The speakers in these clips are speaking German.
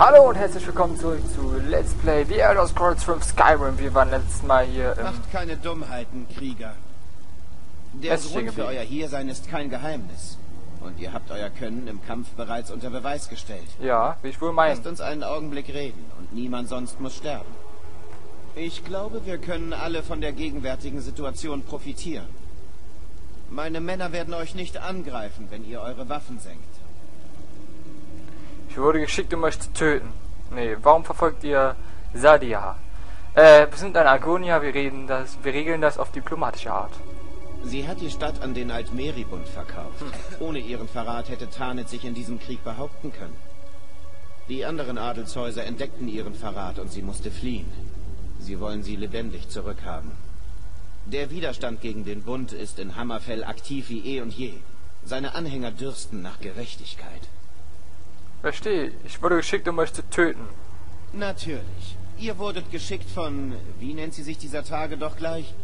Hallo und herzlich willkommen zurück zu Let's Play The Elder Scrolls 5 Skyrim. Wir waren letztes Mal hier im... Macht keine Dummheiten, Krieger. Der Grund für euer Hiersein ist kein Geheimnis. Und ihr habt euer Können im Kampf bereits unter Beweis gestellt. Ja, wie ich wohl meine. Lasst uns einen Augenblick reden und niemand sonst muss sterben. Ich glaube, wir können alle von der gegenwärtigen Situation profitieren. Meine Männer werden euch nicht angreifen, wenn ihr eure Waffen senkt. Ich wurde geschickt, um euch zu töten. Nee, warum verfolgt ihr Sadia? Äh, wir sind ein Argonia, wir reden das, wir regeln das auf diplomatische Art. Sie hat die Stadt an den Altmeribund verkauft. Ohne ihren Verrat hätte Tanit sich in diesem Krieg behaupten können. Die anderen Adelshäuser entdeckten ihren Verrat und sie musste fliehen. Sie wollen sie lebendig zurückhaben. Der Widerstand gegen den Bund ist in Hammerfell aktiv wie eh und je. Seine Anhänger dürsten nach Gerechtigkeit. Verstehe, ich wurde geschickt, um euch zu töten. Natürlich. Ihr wurdet geschickt von, wie nennt sie sich dieser Tage doch gleich?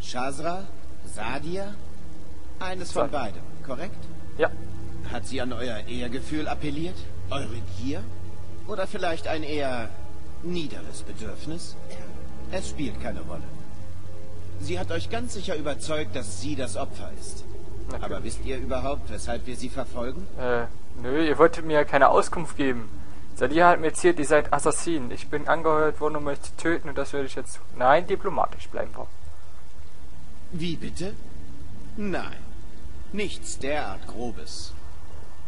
Shazra? Sadia? Eines von Sadia. beidem, korrekt? Ja, Hat sie an euer Ehrgefühl appelliert? Eure Gier? Oder vielleicht ein eher niederes Bedürfnis? Es spielt keine Rolle. Sie hat euch ganz sicher überzeugt, dass sie das Opfer ist. Natürlich. Aber wisst ihr überhaupt, weshalb wir sie verfolgen? äh, nö, ihr wolltet mir keine Auskunft geben. Sadia hat mir erzählt, ihr seid Assassinen. Ich bin angeheuert worden, um euch zu töten und das werde ich jetzt... Nein, diplomatisch bleiben wir. Wie bitte? Nein, nichts derart Grobes.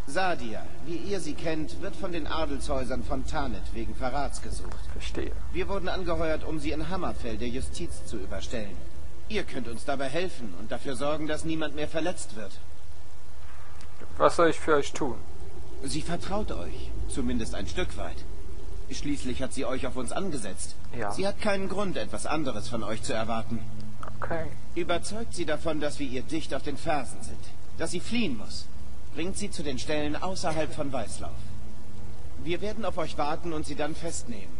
Sadia, wie ihr sie kennt, wird von den Adelshäusern von Tanit wegen Verrats gesucht. Verstehe. Wir wurden angeheuert, um sie in Hammerfell der Justiz zu überstellen. Ihr könnt uns dabei helfen und dafür sorgen, dass niemand mehr verletzt wird. Was soll ich für euch tun? Sie vertraut euch, zumindest ein Stück weit. Schließlich hat sie euch auf uns angesetzt. Ja. Sie hat keinen Grund, etwas anderes von euch zu erwarten. Okay. Überzeugt sie davon, dass wir ihr dicht auf den Fersen sind, dass sie fliehen muss. Bringt sie zu den Stellen außerhalb von Weißlauf. Wir werden auf euch warten und sie dann festnehmen.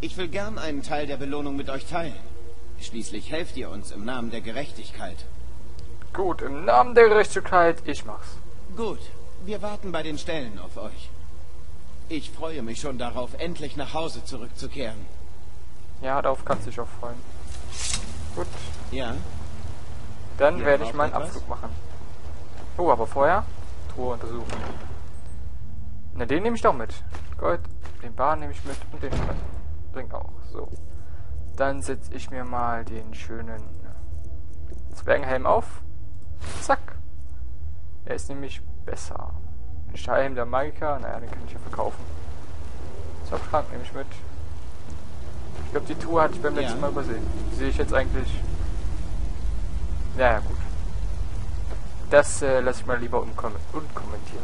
Ich will gern einen Teil der Belohnung mit euch teilen. Schließlich helft ihr uns im Namen der Gerechtigkeit. Gut, im Namen der Gerechtigkeit, ich mach's. Gut, wir warten bei den Stellen auf euch. Ich freue mich schon darauf, endlich nach Hause zurückzukehren. Ja, darauf kannst du dich auch freuen. Gut, Ja? dann Ihr werde ich meinen etwas? Abflug machen. Oh, aber vorher Truhe untersuchen. Na, den nehme ich doch mit. Gold, den Bar nehme ich mit und den Ring auch. So. Dann setze ich mir mal den schönen Zwergenhelm auf. Zack. Er ist nämlich besser. Den Stahlhelm der Magiker, naja, den kann ich ja verkaufen. Zauberschrank nehme ich mit. Ich glaube, die Truhe hatte ich beim Ja. letzten Mal übersehen. Die sehe ich jetzt eigentlich. Ja, ja, gut. Das äh, lasse ich mal lieber unkom unkommentiert.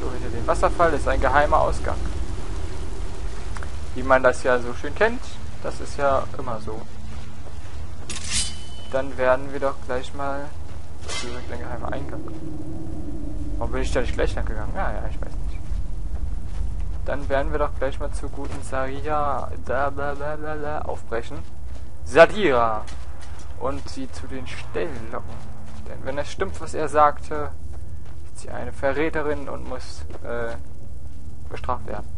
So, hier den Wasserfall das ist ein geheimer Ausgang. Wie man das ja so schön kennt, das ist ja immer so. Dann werden wir doch gleich mal. Hier ist ein geheimer Eingang. Warum bin ich da nicht gleich lang gegangen? Ja, ja, ich weiß nicht. Dann werden wir doch gleich mal zur guten Saria da, bla, bla, bla, bla, aufbrechen. Sadira! Und sie zu den Stellen locken. Denn wenn es stimmt, was er sagte, ist sie eine Verräterin und muss äh, bestraft werden.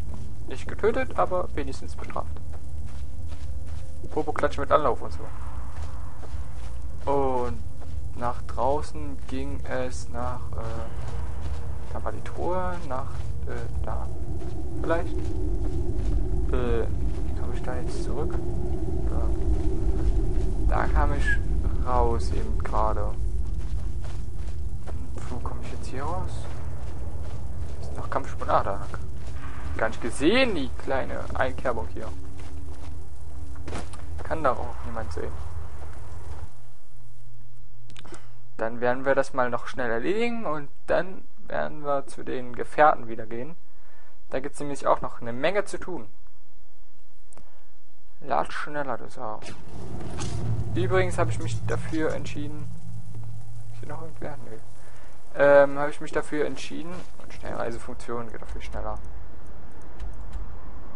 Nicht getötet, aber wenigstens bestraft. Popo klatschen mit Anlauf und so. Und nach draußen ging es nach, äh, da war die Truhe, nach, äh, da. Vielleicht. Äh, komme ich da jetzt zurück? Da. Da kam ich raus eben gerade. Wo komme ich jetzt hier raus? Ist noch Kampfsprung. Ah. Gar nicht gesehen, die kleine Einkerbung hier. Kann da auch niemand sehen. Dann werden wir das mal noch schnell erledigen und dann werden wir zu den Gefährten wieder gehen. Da gibt es nämlich auch noch eine Menge zu tun. Lad schneller, du Sau. Übrigens habe ich mich dafür entschieden. Ist hier noch irgendwer? Nö. Ähm, habe ich mich dafür entschieden. Und Schnellreisefunktion geht dafür schneller.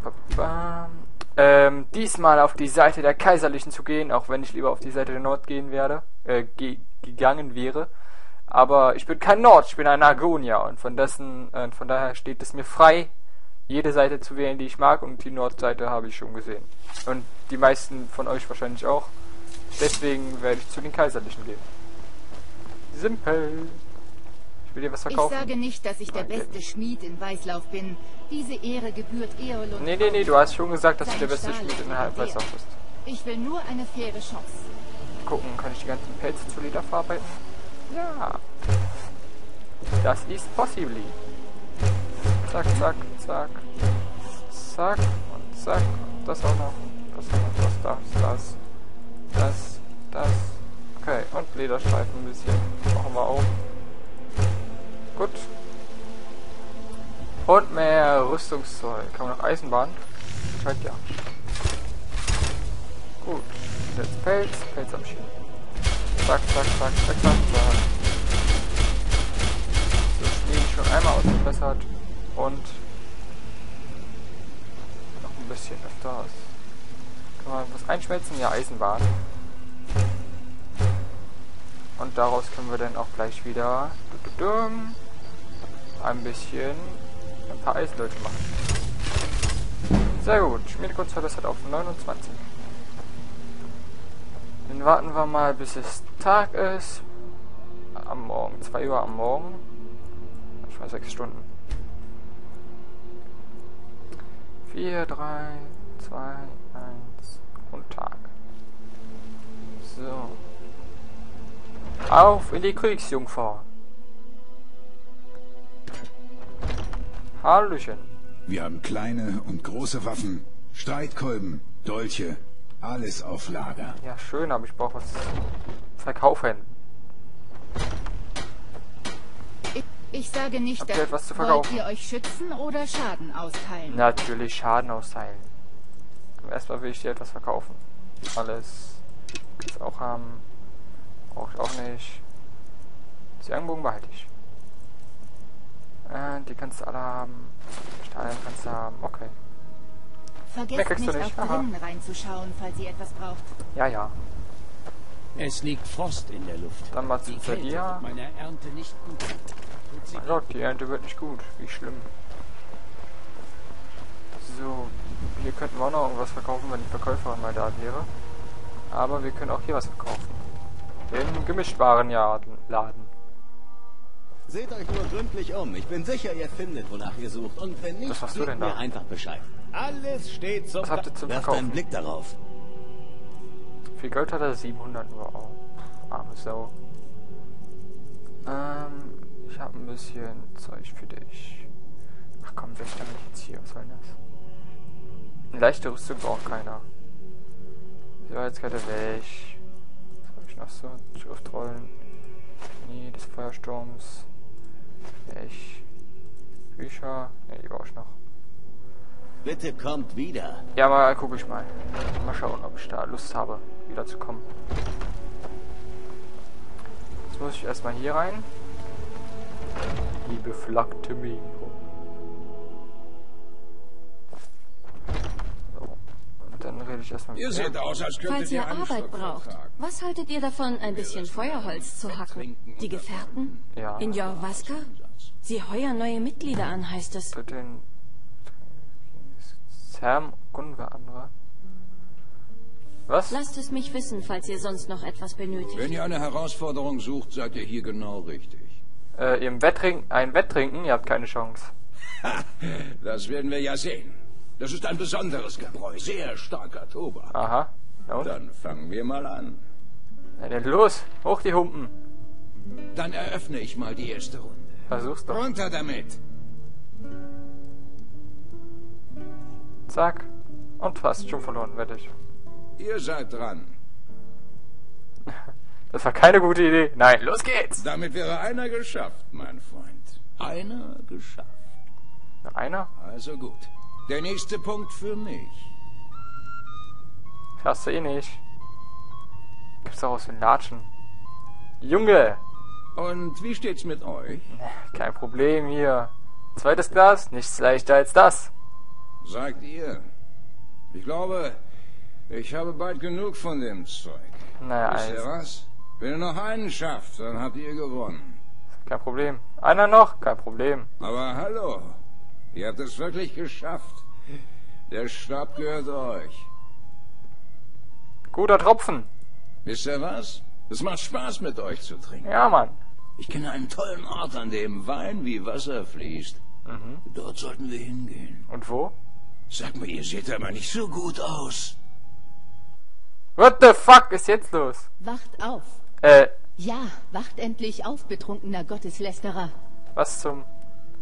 Babam. Ähm, diesmal auf die Seite der Kaiserlichen zu gehen, auch wenn ich lieber auf die Seite der Nord gehen werde, äh, ge gegangen wäre. Aber ich bin kein Nord, ich bin ein Argonia und von dessen, äh, von daher steht es mir frei, jede Seite zu wählen, die ich mag und die Nordseite habe ich schon gesehen. Und die meisten von euch wahrscheinlich auch. Deswegen werde ich zu den Kaiserlichen gehen. Simpel. Ich will dir was verkaufen. Ich sage nicht, dass ich der Nein, beste Schmied in Weißlauf bin. Diese Ehre gebührt Eol und Nee, nee, nee, du hast schon gesagt, dass du der beste Schmied in wert. bist. Ich will nur eine faire Chance. Gucken, kann ich die ganzen Pelze zu Leder verarbeiten? Ja. Das ist possibly. Zack, zack, zack. Zack und zack. Das auch noch. Das auch noch. Das, das, das. Das, das. Okay, und Lederstreifen ein bisschen. Machen wir auch. Gut. Und mehr Rüstungszeug. Kann man noch Eisenbahn? Scheint ja. Gut. Jetzt Pelz, Pelz am Schienen. Zack, zack, zack, zack, zack, zack. So, Schnee schon einmal ausgebessert. Und noch ein bisschen öfters. Kann man was einschmelzen? Ja, Eisenbahn. Und daraus können wir dann auch gleich wieder ein bisschen ein paar Eislöte machen. Sehr gut. Schmiedekunst verbessert auf 29. Warten wir mal, bis es Tag ist. Am Morgen, 2 Uhr am Morgen. Manchmal 6 Stunden. 4, 3, 2, 1 und Tag. So. Auf in die Kriegsjungfrau. Hallöchen. Wir haben kleine und große Waffen, Streitkolben, Dolche, alles auf Lager. Ja, schön, aber ich brauche was verkaufen. Ich, ich sage nicht, Habt ihr dass etwas zu wollt verkaufen? ihr euch schützen oder Schaden austeilen. Natürlich Schaden austeilen. Aber erstmal will ich dir etwas verkaufen. Alles. Kannst auch haben. Brauche ich auch nicht. Die Ellenbogen behalte ich. Äh, die kannst du alle haben. Stahl kannst du haben. Okay. Vergesst nicht, nicht. auf Aha. drinnen reinzuschauen, falls ihr etwas braucht. Ja, ja. Es liegt Frost in der Luft. Dann mal zu dir. tut meiner Ernte nicht gut. Mein Gott, die Ernte wird nicht gut. Wie schlimm. So, hier könnten wir auch noch irgendwas verkaufen, wenn die Verkäuferin mal da wäre. Aber wir können auch hier was verkaufen. Im Gemischtwarenladen. Seht euch nur gründlich um. Ich bin sicher, ihr findet, wonach ihr sucht. Und wenn nicht, Was hast du gebt denn mir da? einfach Bescheid. Alles steht zum... Was habt ihr zum Werft Verkaufen? einen Blick darauf. Wie viel Geld hat er? 700 nur. Oh, arme Sau. Ähm, ich habe ein bisschen Zeug für dich. Ach komm, weg damit jetzt hier. Was soll denn das? Eine leichte Rüstung braucht keiner. Sicherheitskette weg. Was habe ich noch so? Schriftrollen. Nee, des Feuersturms. Weg. Bücher. Nee, die brauche ich noch. Bitte kommt wieder. Ja, mal gucke ich mal. Mal schauen, ob ich da Lust habe, wieder zu kommen. Jetzt muss ich erstmal hier rein. Die beflaggte Miro. Rede ich erstmal Ihr seht aus, als könntet Falls ihr ihr Arbeit braucht, vertragen. was haltet ihr davon, ein bisschen Feuerholz zu hacken? Die Gefährten? Ja. In Jorvaska? Sie heuern neue Mitglieder an, heißt es. Tritt den Sam Gunwe andere. Was? Lasst es mich wissen, falls ihr sonst noch etwas Wenn benötigt. ihr eine Herausforderung sucht, seid ihr hier genau richtig. Äh, im Wettring ein Wetttrinken? Ihr habt keine Chance. Das werden wir ja sehen. Das ist ein besonderes Gebräu, sehr starker Tobak. Aha. Und? Dann fangen wir mal an. Na dann los, hoch die Humpen. Dann eröffne ich mal die erste Runde. Versuch's doch. Runter damit. Zack. Und fast schon verloren, wette ich. Ihr seid dran. Das war keine gute Idee. Nein, los geht's. Damit wäre einer geschafft, mein Freund. Einer geschafft. Einer? Also gut. Der nächste Punkt für mich. Schaffst du eh nicht. Gibt's auch aus den Latschen. Junge! Und wie steht's mit euch? Kein Problem hier. Zweites Glas, nichts leichter als das. Sagt ihr. Ich glaube, ich habe bald genug von dem Zeug. Naja, Wisst ihr eins. was? Wenn ihr noch einen schafft, dann habt ihr gewonnen. Kein Problem. Einer noch? Kein Problem. Aber hallo, Ihr habt es wirklich geschafft. Der Stab gehört euch. Guter Tropfen. Wisst ihr was? Es macht Spaß, mit euch zu trinken. Ja, Mann. Ich kenne einen tollen Ort, an dem Wein wie Wasser fließt. Dort sollten wir hingehen. Und wo? Sag mal, ihr seht aber nicht so gut aus. What the fuck ist jetzt los? Wacht auf. Äh, Ja, wacht endlich auf, betrunkener Gotteslästerer. was zum...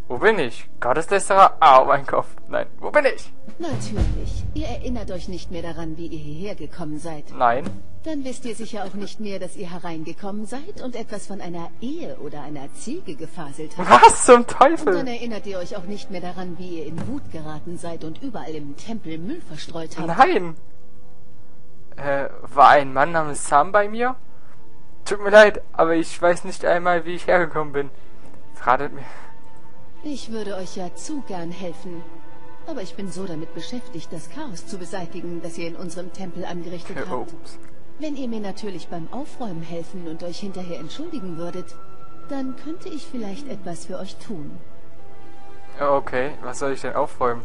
Wo bin ich? Gotteslästerer? Au, mein Kopf. Nein, wo bin ich? Natürlich. Ihr erinnert euch nicht mehr daran, wie ihr hierher gekommen seid. Nein. Dann wisst ihr sicher auch nicht mehr, dass ihr hereingekommen seid und etwas von einer Ehe oder einer Ziege gefaselt habt. Was zum Und dann Teufel? erinnert ihr euch auch nicht mehr daran, wie ihr in Wut geraten seid und überall im Tempel Müll verstreut habt. Nein. Äh, war ein Mann namens Sam bei mir? Tut mir leid, aber ich weiß nicht einmal, wie ich hergekommen bin. Ratet mir. Ich würde euch ja zu gern helfen. Aber ich bin so damit beschäftigt, das Chaos zu beseitigen, das ihr in unserem Tempel angerichtet Äh, habt. ups. Wenn ihr mir natürlich beim Aufräumen helfen und euch hinterher entschuldigen würdet, dann könnte ich vielleicht etwas für euch tun. Okay, was soll ich denn aufräumen?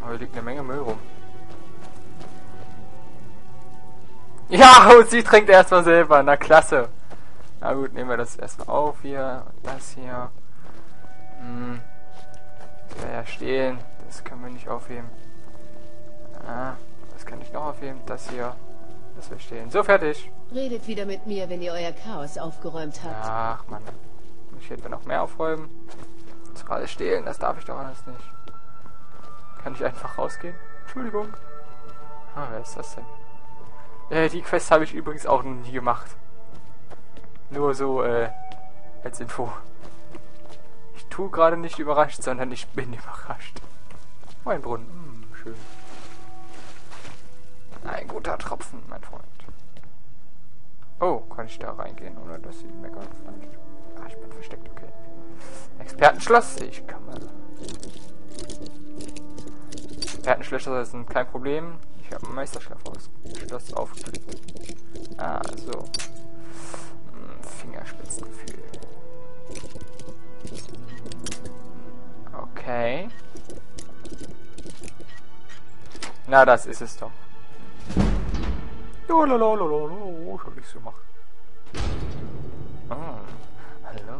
Aber hier liegt eine Menge Müll rum. Ja, und sie trinkt erstmal selber. Na klasse. Na gut, nehmen wir das erstmal auf hier. Und das hier. Hm. Das wäre ja stehen. Das können wir nicht aufheben. Ah, das kann ich noch aufheben. Das hier. Das will stehen. So, fertig. Redet wieder mit mir, wenn ihr euer Chaos aufgeräumt habt. Ach man, muss ich hätte noch mehr aufräumen. Das war alles stehlen, das darf ich doch alles nicht. Kann ich einfach rausgehen? Entschuldigung. Ah, wer ist das denn? Äh, die Quest habe ich übrigens auch noch nie gemacht. Nur so, äh, als Info. Ich tue gerade nicht überrascht, sondern ich bin überrascht. Oh, ein Brunnen. Hm, schön. Ein guter Tropfen, mein Freund. Oh, kann ich da reingehen, oder dass sie meckern vielleicht? Ah, ich bin versteckt, okay. Expertenschloss, ich kann mal. Expertenschlösser sind kein Problem. Ich habe ein Meisterschloss Schloss aufgelegt. Ah, so. Fingerspitzengefühl. Okay. Na, das ist es doch. Lolololololo, soll ich so machen. Ah, hallo.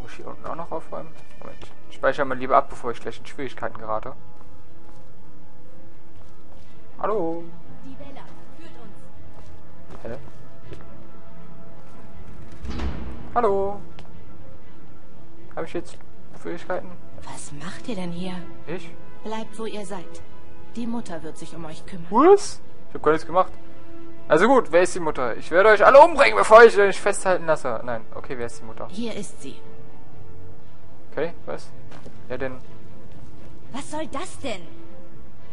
Muss ich hier unten auch noch aufräumen? Moment. Ich speichere mal lieber ab, bevor ich gleich in Schwierigkeiten gerate. Hallo. Hallo. Habe ich jetzt Schwierigkeiten? Was macht ihr denn hier? Ich? Bleibt, wo ihr seid. Die Mutter wird sich um euch kümmern. Was? Ich habe gar nichts gemacht. Also gut, wer ist die Mutter? Ich werde euch alle umbringen, bevor ich euch festhalten lasse. Nein, okay, wer ist die Mutter? Hier ist sie. Okay, was? Ja, denn. Was soll das denn?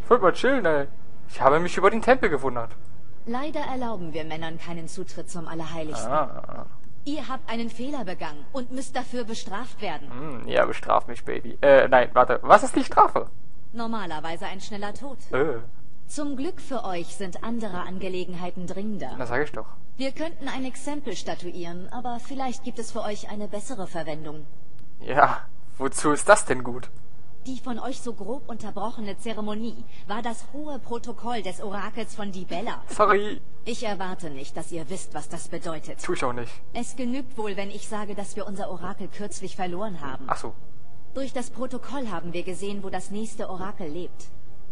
Wollt mal chillen, ey. Ich habe mich über den Tempel gewundert. Leider erlauben wir Männern keinen Zutritt zum Allerheiligsten. Ah. Ihr habt einen Fehler begangen und müsst dafür bestraft werden. Hm, ja, bestraf mich, Baby. Äh, nein, warte. Was ist die Strafe? Normalerweise ein schneller Tod. Äh, Zum Glück für euch sind andere Angelegenheiten dringender. das sage ich doch. Wir könnten ein Exempel statuieren, aber vielleicht gibt es für euch eine bessere Verwendung. Ja, wozu ist das denn gut? Die von euch so grob unterbrochene Zeremonie war das hohe Protokoll des Orakels von Dibella. Sorry, Ich erwarte nicht, dass ihr wisst, was das bedeutet. tu ich auch nicht. Es genügt wohl, wenn ich sage, dass wir unser Orakel kürzlich verloren haben. Ach so. Durch das Protokoll haben wir gesehen, wo das nächste Orakel lebt.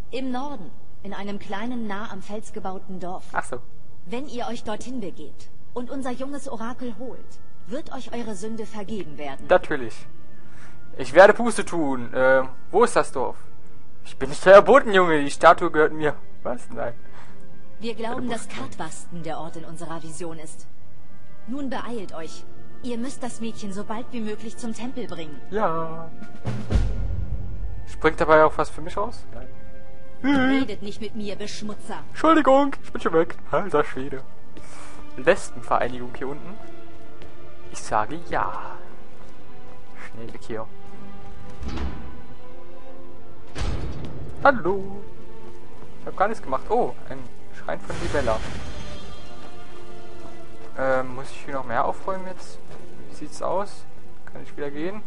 Im Norden, in einem kleinen, nah am Fels gebauten Dorf. Ach so. Wenn ihr euch dorthin begebt und unser junges Orakel holt, wird euch eure Sünde vergeben werden. Natürlich. Ich werde Puste tun. Äh, wo ist das Dorf? Ich bin nicht der Botenjunge, die Statue gehört mir. Was? Nein. Wir glauben, dass Kartwasten der Ort in unserer Vision ist. Nun beeilt euch. Ihr müsst das Mädchen so bald wie möglich zum Tempel bringen. Ja. Springt dabei auch was für mich raus? Nein. Redet nicht mit mir, Beschmutzer. Entschuldigung, ich bin schon weg. Alter Schwede. Lesbenvereinigung hier unten. Ich sage ja. Schnell weg hier. Hallo. Ich habe gar nichts gemacht. Oh, ein Schrein von Libella. Ähm, muss ich hier noch mehr aufräumen jetzt? Wie sieht's aus? Kann ich wieder gehen?